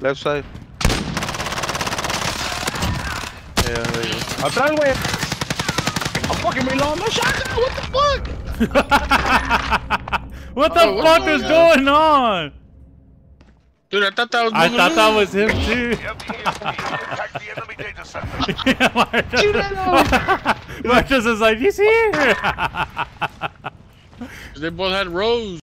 Left side. Yeah, there you go. Atrás, güey. I'm fucking reloading my shotgun. What the fuck? what the Oh, what's fuck going is going on? Dude, I thought that was I thought that was him too. Yeah, Marcus, Marcus is like, he's here. They both had rows.